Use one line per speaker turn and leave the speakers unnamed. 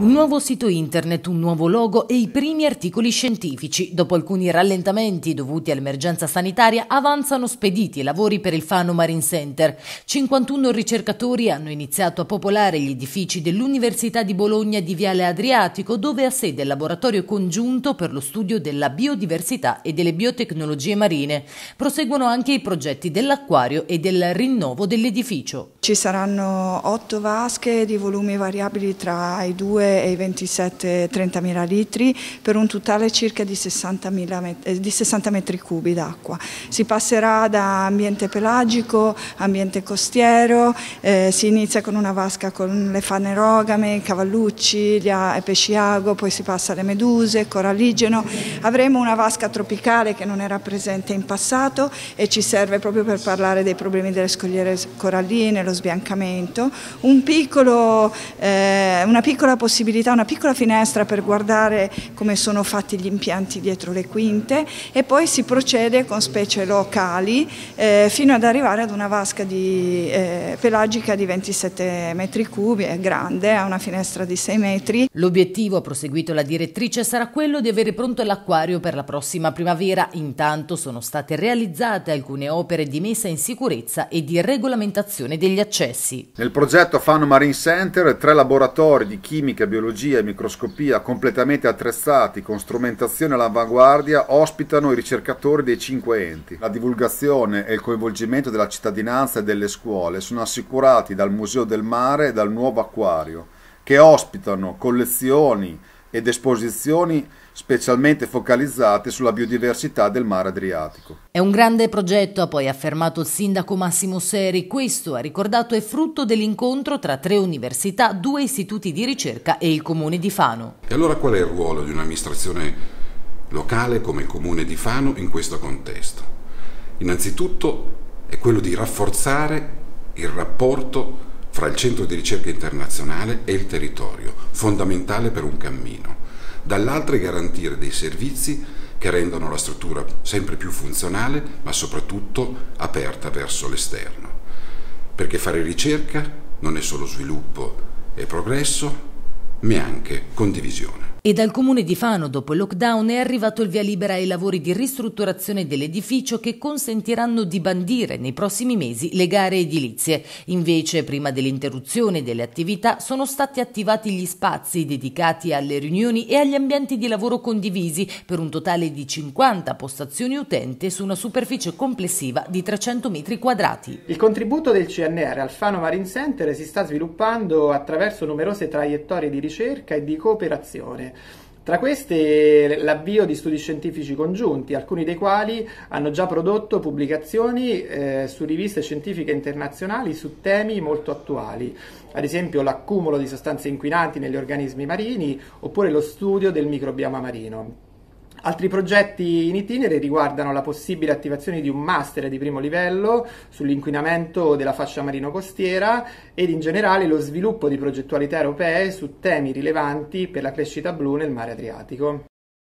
Un nuovo sito internet, un nuovo logo e i primi articoli scientifici. Dopo alcuni rallentamenti dovuti all'emergenza sanitaria, avanzano spediti i lavori per il Fano Marine Center. 51 ricercatori hanno iniziato a popolare gli edifici dell'Università di Bologna di Viale Adriatico, dove ha sede il laboratorio congiunto per lo studio della biodiversità e delle biotecnologie marine. Proseguono anche i progetti dell'acquario e del rinnovo dell'edificio.
Ci saranno otto vasche di volumi variabili tra i 2 e i 27-30 mila litri per un totale circa di 60, met eh, di 60 metri cubi d'acqua. Si passerà da ambiente pelagico, ambiente costiero, eh, si inizia con una vasca con le fanerogame, i cavallucci, gli pesci ago, poi si passa alle meduse, coralligeno. Avremo una vasca tropicale che non era presente in passato e ci serve proprio per parlare dei problemi delle scogliere coralline, lo sbiancamento. Un piccolo, eh, una piccola possibilità una piccola finestra per guardare come sono fatti gli impianti dietro le quinte e poi si procede con specie locali eh, fino ad arrivare ad una vasca di, eh, pelagica di 27 metri cubi, è grande, ha una finestra di 6 metri.
L'obiettivo, ha proseguito la direttrice, sarà quello di avere pronto l'acquario per la prossima primavera. Intanto sono state realizzate alcune opere di messa in sicurezza e di regolamentazione degli accessi.
Nel progetto Fano Marine Center tre laboratori di chimica biologia e microscopia completamente attrezzati con strumentazione all'avanguardia ospitano i ricercatori dei cinque enti. La divulgazione e il coinvolgimento della cittadinanza e delle scuole sono assicurati dal Museo del Mare e dal nuovo acquario, che ospitano collezioni ed esposizioni specialmente focalizzate sulla biodiversità del mare Adriatico.
È un grande progetto, ha poi affermato il sindaco Massimo Seri. Questo, ha ricordato, è frutto dell'incontro tra tre università, due istituti di ricerca e il comune di Fano.
E allora qual è il ruolo di un'amministrazione locale come il comune di Fano in questo contesto? Innanzitutto è quello di rafforzare il rapporto fra il centro di ricerca internazionale e il territorio, fondamentale per un cammino. Dall'altra garantire dei servizi che rendono la struttura sempre più funzionale, ma soprattutto aperta verso l'esterno. Perché fare ricerca non è solo sviluppo e progresso, ma anche condivisione.
E dal comune di Fano, dopo il lockdown, è arrivato il via libera ai lavori di ristrutturazione dell'edificio che consentiranno di bandire nei prossimi mesi le gare edilizie. Invece, prima dell'interruzione delle attività, sono stati attivati gli spazi dedicati alle riunioni e agli ambienti di lavoro condivisi per un totale di 50 postazioni utente su una superficie complessiva di 300 metri quadrati.
Il contributo del CNR al Fano Marine Center si sta sviluppando attraverso numerose traiettorie di ricerca e di cooperazione tra queste l'avvio di studi scientifici congiunti, alcuni dei quali hanno già prodotto pubblicazioni eh, su riviste scientifiche internazionali su temi molto attuali, ad esempio l'accumulo di sostanze inquinanti negli organismi marini oppure lo studio del microbioma marino. Altri progetti in itinere riguardano la possibile attivazione di un master di primo livello sull'inquinamento della fascia marino-costiera ed in generale lo sviluppo di progettualità europee su temi rilevanti per la crescita blu nel mare Adriatico.